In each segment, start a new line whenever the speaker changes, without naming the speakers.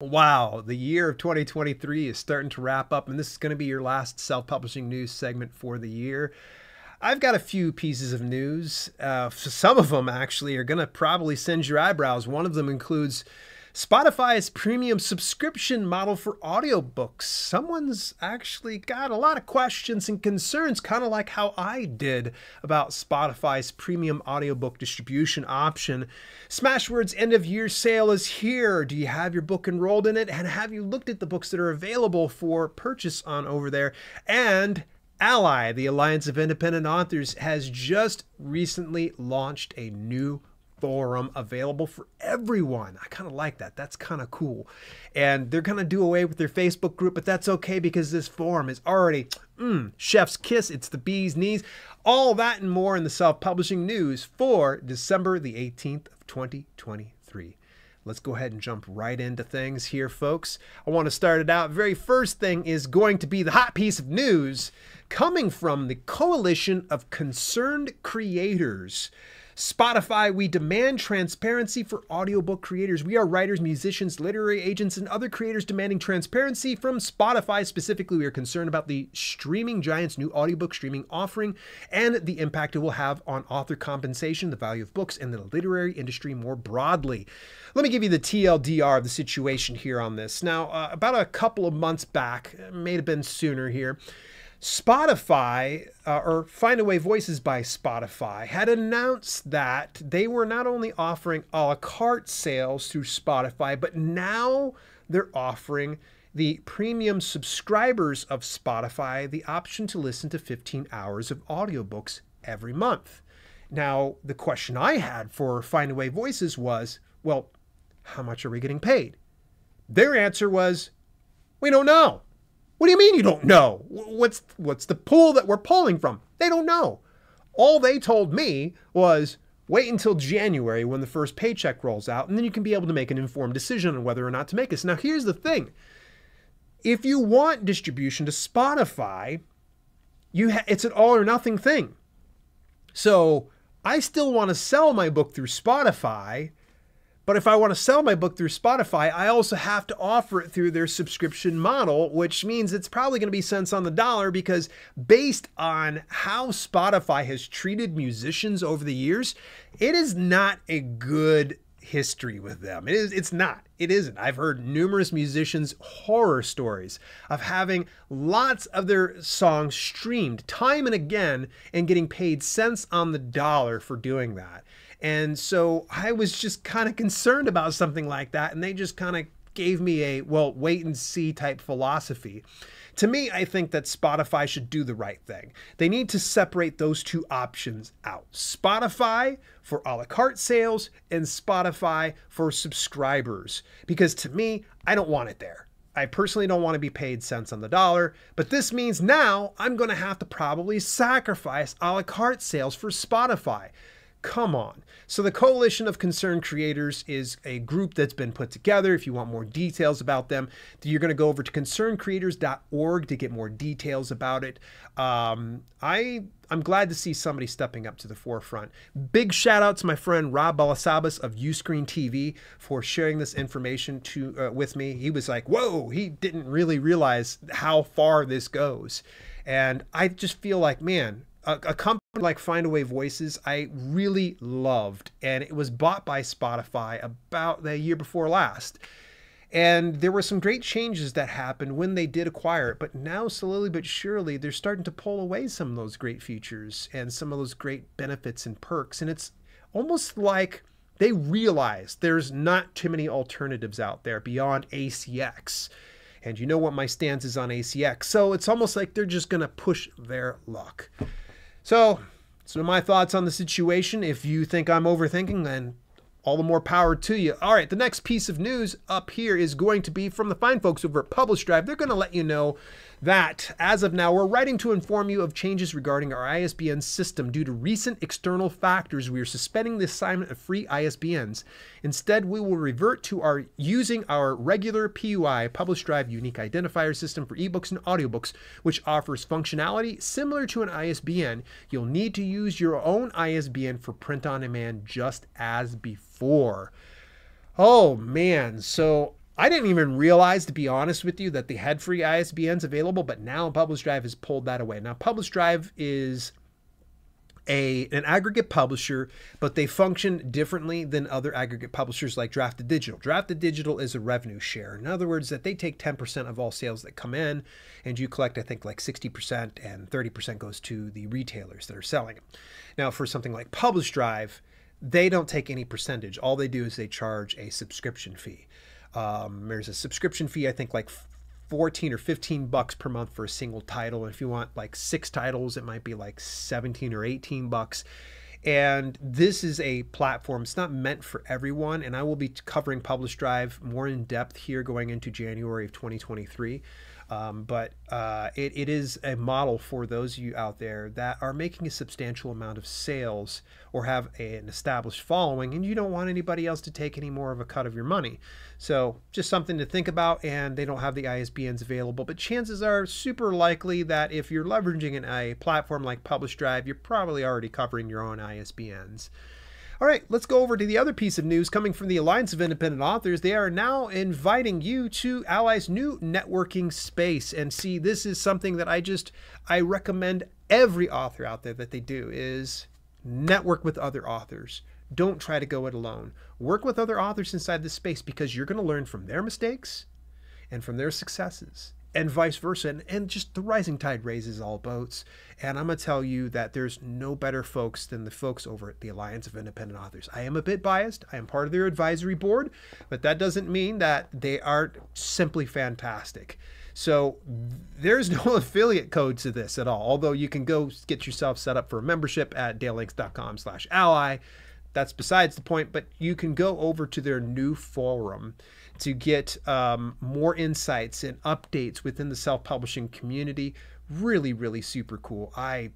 Wow, the year of 2023 is starting to wrap up, and this is going to be your last self publishing news segment for the year. I've got a few pieces of news. Uh, some of them actually are going to probably send your eyebrows. One of them includes Spotify's premium subscription model for audiobooks. Someone's actually got a lot of questions and concerns, kind of like how I did about Spotify's premium audiobook distribution option. Smashwords end of year sale is here. Do you have your book enrolled in it? And have you looked at the books that are available for purchase on over there? And ALLi, the Alliance of Independent Authors, has just recently launched a new forum available for everyone. I kind of like that. That's kind of cool. And they're going to do away with their Facebook group, but that's okay because this forum is already mm, chef's kiss. It's the bee's knees. All that and more in the self-publishing news for December the 18th of 2023. Let's go ahead and jump right into things here, folks. I want to start it out. Very first thing is going to be the hot piece of news coming from the Coalition of Concerned Creators. Spotify, we demand transparency for audiobook creators. We are writers, musicians, literary agents, and other creators demanding transparency from Spotify. Specifically, we are concerned about the streaming giant's new audiobook streaming offering and the impact it will have on author compensation, the value of books, and the literary industry more broadly. Let me give you the TLDR of the situation here on this. Now, uh, about a couple of months back, may have been sooner here, Spotify, uh, or Findaway Voices by Spotify, had announced that they were not only offering a la carte sales through Spotify, but now they're offering the premium subscribers of Spotify the option to listen to 15 hours of audiobooks every month. Now, the question I had for Find Findaway Voices was, well, how much are we getting paid? Their answer was, we don't know. What do you mean you don't know? What's what's the pool that we're pulling from? They don't know. All they told me was wait until January when the first paycheck rolls out, and then you can be able to make an informed decision on whether or not to make this. Now, here's the thing: if you want distribution to Spotify, you ha- it's an all or nothing thing. So I still want to sell my book through Spotify, but if I want to sell my book through Spotify, I also have to offer it through their subscription model, which means it's probably going to be cents on the dollar because based on how Spotify has treated musicians over the years, it is not a good history with them. It is it's not. It isn't. I've heard numerous musicians horror stories of having lots of their songs streamed time and again and getting paid cents on the dollar for doing that. And so I was just kind of concerned about something like that. And they just kind of gave me a, well, wait and see type philosophy. To me, I think that Spotify should do the right thing. They need to separate those two options out Spotify for a la carte sales and Spotify for subscribers. Because to me, I don't want it there. I personally don't want to be paid cents on the dollar, but this means now I'm going to have to probably sacrifice a la carte sales for Spotify. Come on. So, the Coalition of Concerned Creators is a group that's been put together. If you want more details about them, you're going to go over to concernedcreators.org to get more details about it. Um, I I'm glad to see somebody stepping up to the forefront. Big shout out to my friend Rob Balasabas of Uscreen TV for sharing this information to uh, with me. He was like, "Whoa!" He didn't really realize how far this goes, and I just feel like, man, a, a company like Findaway Voices, I really loved, and it was bought by Spotify about the year before last. And there were some great changes that happened when they did acquire it, but now slowly but surely they're starting to pull away some of those great features and some of those great benefits and perks. And it's almost like they realize there's not too many alternatives out there beyond ACX. And you know what my stance is on ACX. So it's almost like they're just going to push their luck. So, so my thoughts on the situation. If you think I'm overthinking, then all the more power to you. All right, the next piece of news up here is going to be from the fine folks over at PublishDrive. They're going to let you know that as of now, we're writing to inform you of changes regarding our ISBN system. Due to recent external factors, we are suspending the assignment of free ISBNs. Instead, we will revert to our using our regular PUI, PublishDrive Unique Identifier System for ebooks and audiobooks, which offers functionality similar to an ISBN. You'll need to use your own ISBN for print on demand just as before. Oh man, so I didn't even realize, to be honest with you, that they had free ISBNs available, but now PublishDrive has pulled that away. Now, PublishDrive is a an aggregate publisher, but they function differently than other aggregate publishers like Draft2Digital. Drafted Digital is a revenue share. In other words, that they take 10% of all sales that come in, and you collect, I think, like 60%, and 30% goes to the retailers that are selling it. Now, for something like PublishDrive, they don't take any percentage. All they do is they charge a subscription fee. Um, there's a subscription fee, I think, like 14 or 15 bucks per month for a single title. If you want like six titles, it might be like 17 or 18 bucks. And this is a platform, it's not meant for everyone. And I will be covering PublishDrive more in depth here going into January of 2023. Um, but uh, it, it is a model for those of you out there that are making a substantial amount of sales or have a, an established following and you don't want anybody else to take any more of a cut of your money. So just something to think about and they don't have the ISBNs available, but chances are super likely that if you're leveraging an, a platform like PublishDrive, you're probably already covering your own ISBNs. All right, let's go over to the other piece of news coming from the Alliance of Independent Authors. They are now inviting you to ALLi's new networking space. And see, this is something that I just I recommend every author out there that they do is network with other authors. Don't try to go it alone. Work with other authors inside this space because you're going to learn from their mistakes and from their successes and vice versa. And, and just the rising tide raises all boats. And I'm going to tell you that there's no better folks than the folks over at the Alliance of Independent Authors. I am a bit biased. I am part of their advisory board, but that doesn't mean that they aren't simply fantastic. So there's no affiliate code to this at all. Although you can go get yourself set up for a membership at dalelinks.com slash ally. That's besides the point, but you can go over to their new forum to get um, more insights and updates within the self publishing community. Really, really super cool. I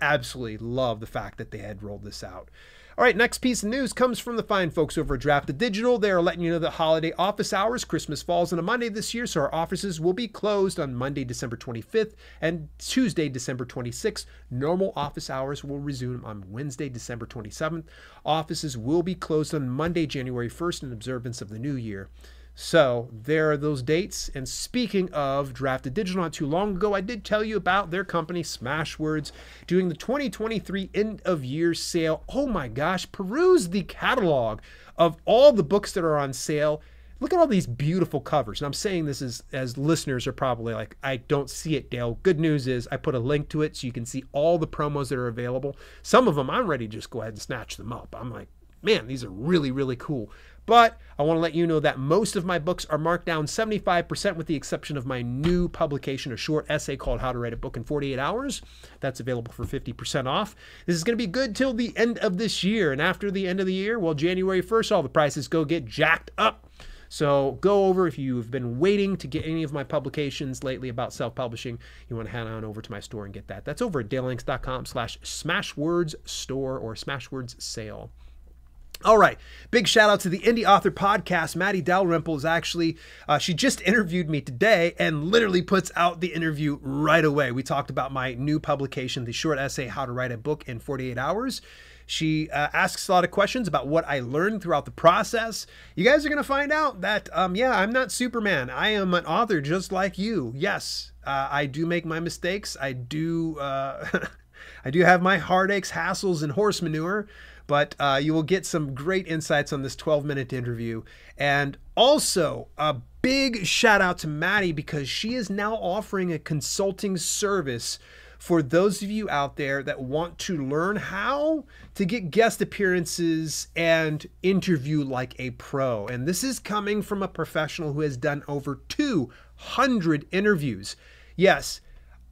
absolutely love the fact that they had rolled this out. All right, next piece of news comes from the fine folks over at Draft2Digital. They are letting you know that holiday office hours, Christmas falls on a Monday this year, so our offices will be closed on Monday, December 25th and Tuesday, December 26th. Normal office hours will resume on Wednesday, December 27th. Offices will be closed on Monday, January 1st in observance of the new year. So there are those dates. And speaking of Draft2Digital, not too long ago, I did tell you about their company, Smashwords, doing the 2023 end of year sale. Oh my gosh, peruse the catalog of all the books that are on sale. Look at all these beautiful covers. And I'm saying this as, as listeners are probably like, I don't see it, Dale. Good news is I put a link to it so you can see all the promos that are available. Some of them I'm ready to just go ahead and snatch them up. I'm like, man, these are really, really cool. But I want to let you know that most of my books are marked down 75% with the exception of my new publication, a short essay called How to Write a Book in 48 Hours. That's available for 50% off. This is going to be good till the end of this year. And after the end of the year, well, January 1st, all the prices go get jacked up. So go over if you've been waiting to get any of my publications lately about self-publishing, you want to head on over to my store and get that. That's over at dalelinks.com slash smashwords store or smashwords sale. All right. Big shout out to the Indy Author Podcast. Matty Dalrymple is actually, uh, she just interviewed me today and literally puts out the interview right away. We talked about my new publication, the short essay, How to Write a Book in 48 Hours. She uh, asks a lot of questions about what I learned throughout the process. You guys are going to find out that, um, yeah, I'm not Superman. I am an author just like you. Yes, uh, I do make my mistakes. I do, uh, I do have my heartaches, hassles, and horse manure but uh, you will get some great insights on this 12 minute interview. And also, a big shout out to Matty because she is now offering a consulting service for those of you out there that want to learn how to get guest appearances and interview like a pro. And this is coming from a professional who has done over 200 interviews. Yes,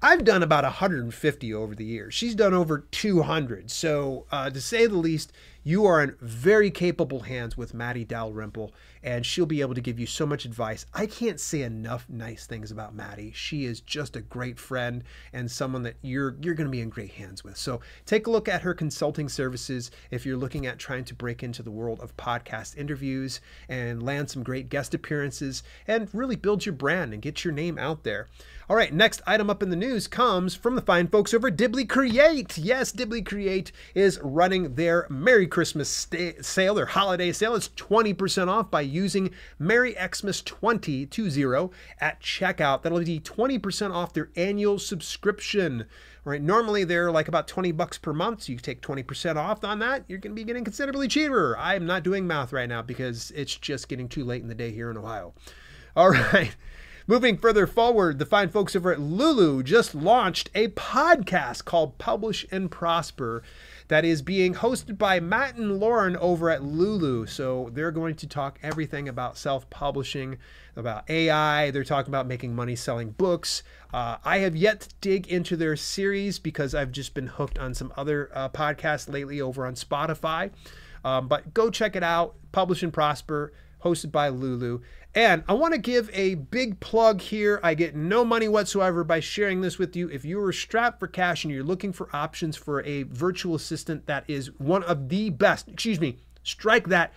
I've done about 150 over the years. She's done over 200. So, uh, to say the least, you are in very capable hands with Matty Dalrymple, and she'll be able to give you so much advice. I can't say enough nice things about Matty. She is just a great friend and someone that you're you're going to be in great hands with. So take a look at her consulting services if you're looking at trying to break into the world of podcast interviews and land some great guest appearances and really build your brand and get your name out there. All right, next item up in the news comes from the fine folks over at Dibbly Create. Yes, Dibbly Create is running their Merry Christmas sta- sale, their holiday sale. It's 20% off by using Merry Xmas 2020 at checkout. That'll be 20% off their annual subscription. Right? Normally they're like about 20 bucks per month. So you take 20% off on that. You're going to be getting considerably cheaper. I'm not doing math right now because it's just getting too late in the day here in Ohio. All right. Moving further forward, the fine folks over at Lulu just launched a podcast called Publish and Prosper that is being hosted by Matt and Lauren over at Lulu. So they're going to talk everything about self publishing, about AI. They're talking about making money selling books. Uh, I have yet to dig into their series because I've just been hooked on some other uh, podcasts lately over on Spotify. Um, but go check it out. Publish and Prosper hosted by Lulu. And I want to give a big plug here. I get no money whatsoever by sharing this with you. If you are strapped for cash and you're looking for options for a virtual assistant that is one of the best, excuse me, strike that,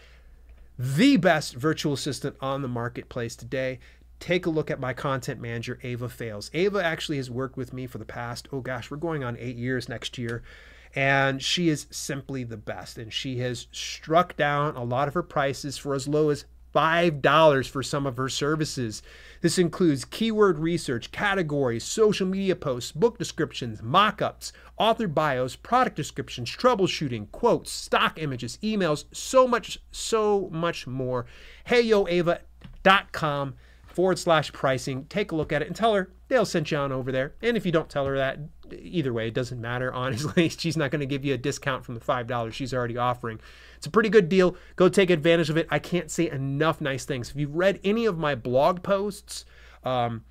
the best virtual assistant on the marketplace today, take a look at my content manager, Ava Fails. Ava actually has worked with me for the past, oh gosh, we're going on eight years next year. And she is simply the best. And she has struck down a lot of her prices for as low as $5 for some of her services. This includes keyword research, categories, social media posts, book descriptions, mock ups, author bios, product descriptions, troubleshooting, quotes, stock images, emails, so much, so much more. HeyYoAva.com forward slash pricing. Take a look at it and tell her they'll send you on over there. And if you don't tell her that, either way, it doesn't matter. Honestly, she's not going to give you a discount from the $5 she's already offering. It's a pretty good deal. Go take advantage of it. I can't say enough nice things. If you've read any of my blog posts, um,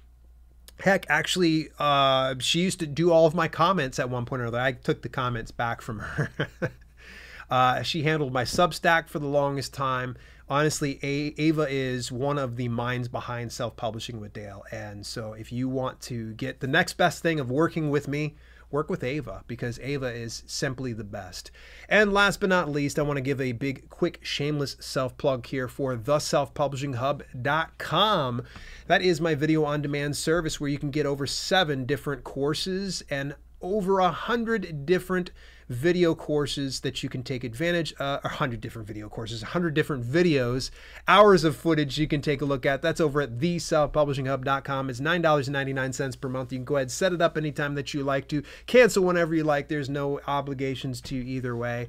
Heck, actually, uh, she used to do all of my comments at one point or another. I took the comments back from her. uh, she handled my Substack for the longest time honestly, a- Ava is one of the minds behind self publishing with Dale. And so, if you want to get the next best thing of working with me, work with Ava because Ava is simply the best. And last but not least, I want to give a big, quick, shameless self plug here for theselfpublishinghub.com. That is my video on demand service where you can get over seven different courses and over a hundred different video courses that you can take advantage uh, 100 different video courses A 100 different videos hours of footage you can take a look at. That's over at theselfpublishinghub.com it's $9.99 per month. You can go ahead and set it up anytime that you like to. Cancel whenever you like. There's no obligations to either way.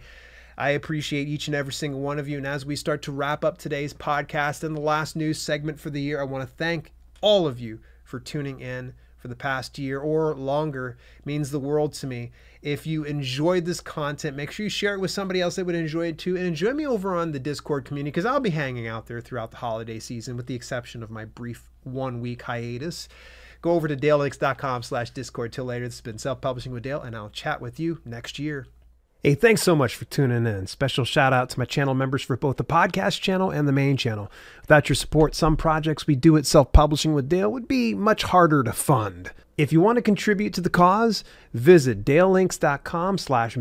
I appreciate each and every single one of you. And as we start to wrap up today's podcast and the last news segment for the year, I want to thank all of you for tuning in for the past year or longer. Means the world to me. If you enjoyed this content, make sure you share it with somebody else that would enjoy it too. And enjoy me over on the Discord community because I'll be hanging out there throughout the holiday season, with the exception of my brief one week hiatus. Go over to dalelinks.com slash discord. Till later, this has been Self Publishing with Dale, and I'll chat with you next year. Hey, thanks so much for tuning in. Special shout out to my channel members for both the podcast channel and the main channel. Without your support, some projects we do at Self Publishing with Dale would be much harder to fund. If you want to contribute to the cause, visit dalelinks.com slash